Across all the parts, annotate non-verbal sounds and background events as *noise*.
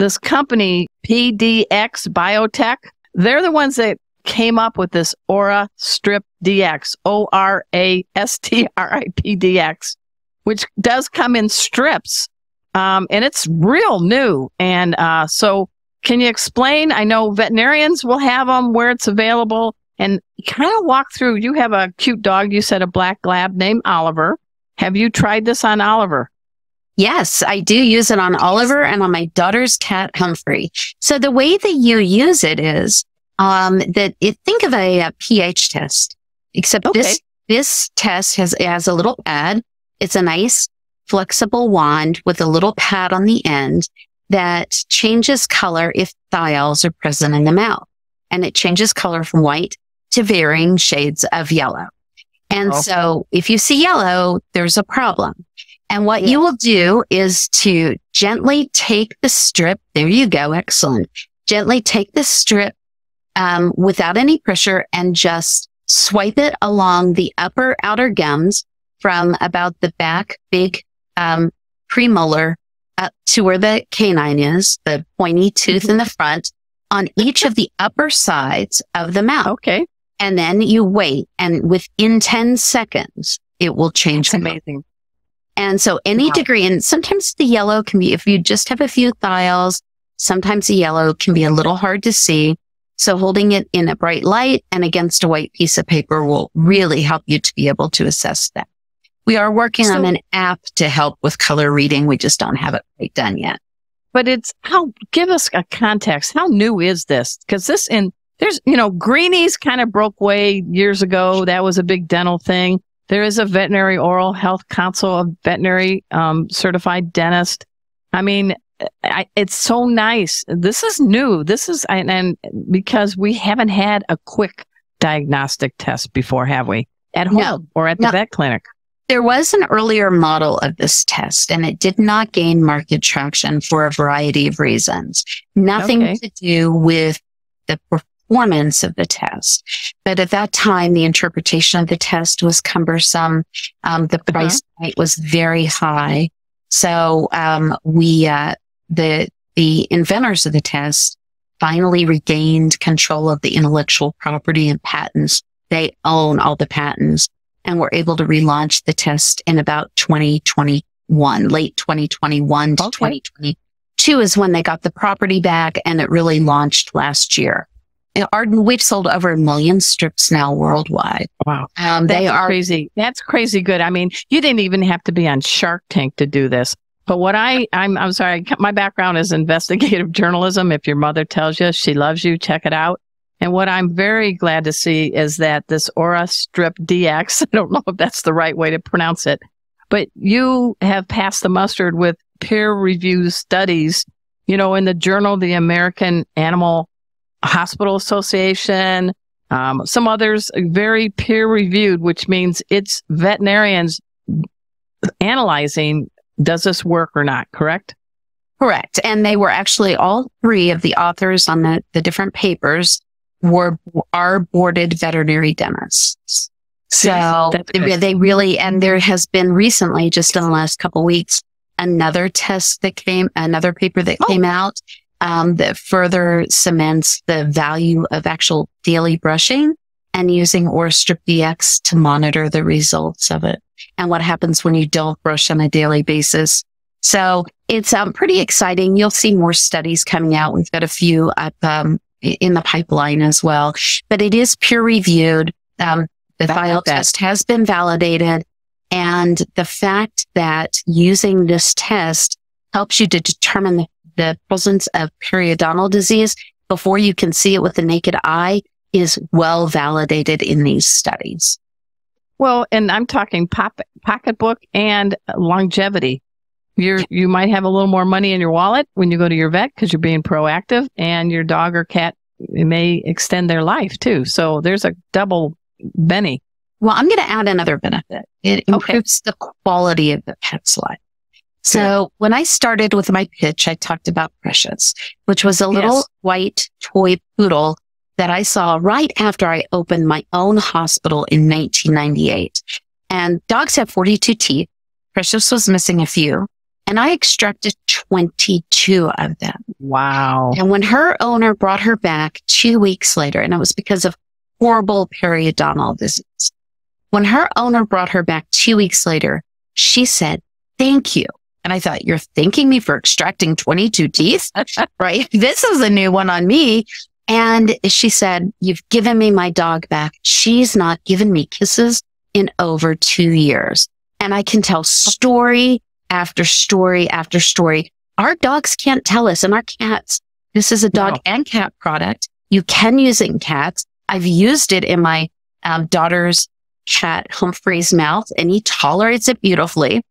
this company, PDX Biotech, they're the ones that came up with this OraStrip DX, O R A S T R I P D X, which does come in strips. Um, and it's real new. And uh, so, can you explain? I know veterinarians will have them where it's available and kind of walk through. You have a cute dog, you said a black lab named Oliver. Have you tried this on Oliver? Yes, I do use it on Oliver and on my daughter's cat, Humphrey. So the way that you use it is um, that it, think of a, a pH test, except okay. this this test has has a little pad. It's a nice flexible wand with a little pad on the end that changes color if thiols are present in the mouth, and it changes color from white to varying shades of yellow. And oh. so if you see yellow, there's a problem. And what you will do is to gently take the strip. There you go. Excellent. Gently take the strip um, without any pressure and just swipe it along the upper outer gums from about the back big um, premolar up to where the canine is, the pointy tooth in the front on each of the upper sides of the mouth. Okay. And then you wait and within 10 seconds, it will change. That's amazing. And so any wow. degree, and sometimes the yellow can be, if you just have a few thiols, sometimes the yellow can be a little hard to see. So holding it in a bright light and against a white piece of paper will really help you to be able to assess that. We are working so, on an app to help with color reading. We just don't have it quite done yet. But it's how, give us a context. How new is this? Cause this in, there's, you know, greenies kind of broke way years ago. That was a big dental thing. There is a veterinary oral health council, a veterinary um, certified dentist. I mean, I, it's so nice. This is new. This is, and, and, because we haven't had a quick diagnostic test before, have we? At home no, or at the no. vet clinic? There was an earlier model of this test and it did not gain market traction for a variety of reasons. Nothing okay. to do with the performance of the test. But at that time, the interpretation of the test was cumbersome. Um, the uh-huh. price uh-huh. point was very high. So, um, we, uh, the, the inventors of the test finally regained control of the intellectual property and patents. They own all the patents and were able to relaunch the test in about 2021, late 2021 to 2022 is when they got the property back and it really launched last year. Arden, we've sold over a million strips now worldwide. Wow. Um, they are crazy. That's crazy good. I mean, you didn't even have to be on Shark Tank to do this. But what I, I'm, I'm sorry, my background is investigative *laughs* journalism. If your mother tells you she loves you, check it out. And what I'm very glad to see is that this OraStrip DX, *laughs* I don't know if that's the right way to pronounce it, but you have passed the mustard with peer reviewed studies, you know, in the journal, the American Animal Hospital Association, um, some others very peer reviewed, which means it's veterinarians analyzing does this work or not, correct? Correct. And they were actually all three of the authors on the, the different papers were, are boarded veterinary dentists. So they, they really, and there has been recently, just in the last couple weeks, another test that came, another paper that oh. came out, um, that further cements the value of actual daily brushing and using OraStrip DX to monitor the results of it and what happens when you don't brush on a daily basis. So it's um, pretty exciting. You'll see more studies coming out. We've got a few up um, in the pipeline as well, but it is peer reviewed. Um, the thiol test has been validated. And the fact that using this test helps you to determine the, the presence of periodontal disease before you can see it with the naked eye is well validated in these studies. Well, and I'm talking pop, pocketbook and longevity. you you might have a little more money in your wallet when you go to your vet because you're being proactive and your dog or cat may extend their life too. So there's a double Benny. Well, I'm going to add another benefit. It improves okay. the quality of the pet's life. So when I started with my pitch, I talked about Precious, which was a little yes. white toy poodle that I saw right after I opened my own hospital in 1998. And dogs have 42 teeth. Precious was missing a few. and I extracted 22 of them. Wow. And when her owner brought her back two weeks later, and it was because of horrible periodontal disease. When her owner brought her back two weeks later, she said, thank you. And I thought, you're thanking me for extracting 22 teeth, *laughs* right? This is a new one on me. And she said, you've given me my dog back. She's not given me kisses in over two years. And I can tell story after story after story. Our dogs can't tell us and our cats. This is a dog no. and cat product. You can use it in cats. I've used it in my um, daughter's cat Humphrey's mouth and he tolerates it beautifully.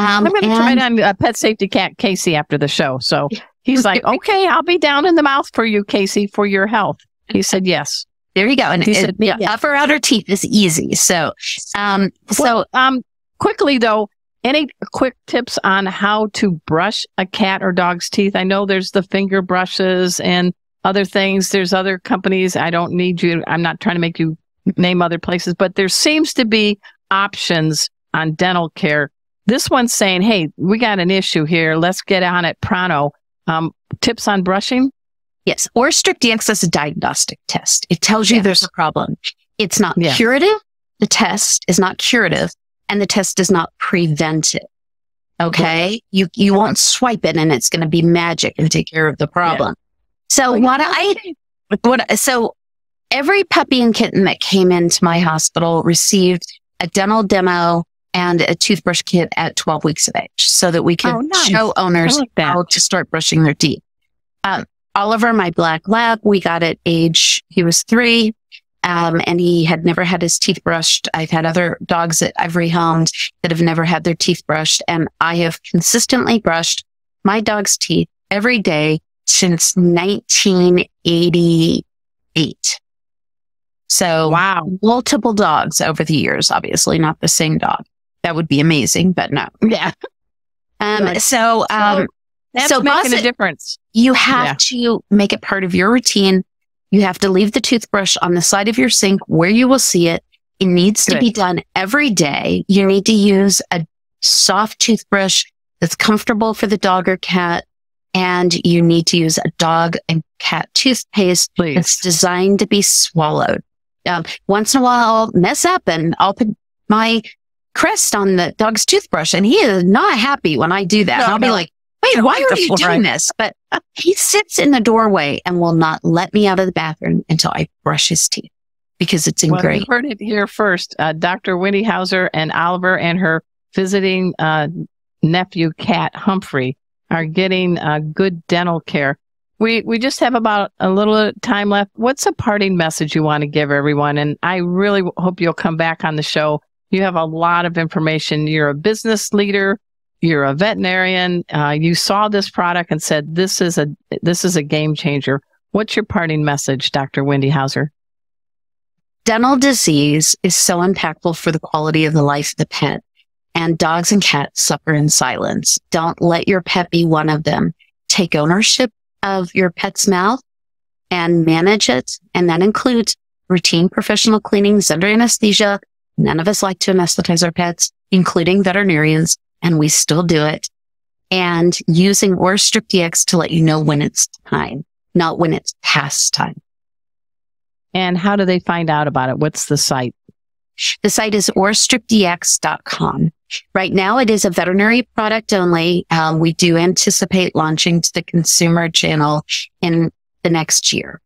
Um, I'm going to try on a pet safety cat Casey after the show. So *laughs* he's like, okay, I'll be down in the mouth for you, Casey, for your health. He said, yes. There you go. And he it, said, yeah. upper outer teeth is easy. So, um, so, um, quickly though, any quick tips on how to brush a cat or dog's teeth? I know there's the finger brushes and other things. There's other companies. I don't need you. I'm not trying to make you name other places, but there seems to be options on dental care. This one's saying, Hey, we got an issue here. Let's get on it pronto. Um, tips on brushing? Yes. OraStrip DX is a diagnostic test. It tells you yes. there's a problem. It's not yeah. curative. The test is not curative and the test does not prevent it. Okay. You, you won't swipe it and it's going to be magic and take care of the problem. Yeah. So what I, *laughs* what, so every puppy and kitten that came into my hospital received a dental demo and a toothbrush kit at 12 weeks of age so that we can oh, nice. show owners like how to start brushing their teeth. Um, Oliver, my black lab, we got at age, he was three. Um, and he had never had his teeth brushed. I've had other dogs that I've rehomed that have never had their teeth brushed. And I have consistently brushed my dog's teeth every day since 1988. So wow, multiple dogs over the years, obviously not the same dog. That would be amazing, but no. Yeah. Um, so, um, that's so making a difference. You have yeah. to make it part of your routine. You have to leave the toothbrush on the side of your sink where you will see it. It needs Good. to be done every day. You need to use a soft toothbrush that's comfortable for the dog or cat and you need to use a dog and cat toothpaste Please. that's designed to be swallowed. Um, once in a while, I'll mess up and I'll put my crest on the dog's toothbrush, and he is not happy when I do that. No, I'll no. be like, "Wait, why are you doing this?" But he sits in the doorway and will not let me out of the bathroom until I brush his teeth because it's ingrained. Well, you heard it here first. Uh, Dr. Wendy Hauser and Oliver and her visiting uh, nephew, Cat Humphrey, are getting uh, good dental care. We we just have about a little time left. What's a parting message you want to give everyone? And I really hope you'll come back on the show. You have a lot of information. You're a business leader. You're a veterinarian. Uh, you saw this product and said this is a this is a game changer. What's your parting message, Dr. Wendy Hauser? Dental disease is so impactful for the quality of the life of the pet and dogs and cats suffer in silence. Don't let your pet be one of them. Take ownership of your pet's mouth and manage it. And that includes routine professional cleanings under anesthesia. None of us like to anesthetize our pets, including veterinarians, and we still do it. And using OraStrip DX to let you know when it's time, not when it's past time. And how do they find out about it? What's the site? The site is orastripdx.com. Right now, it is a veterinary product only. Um, we do anticipate launching to the consumer channel in the next year.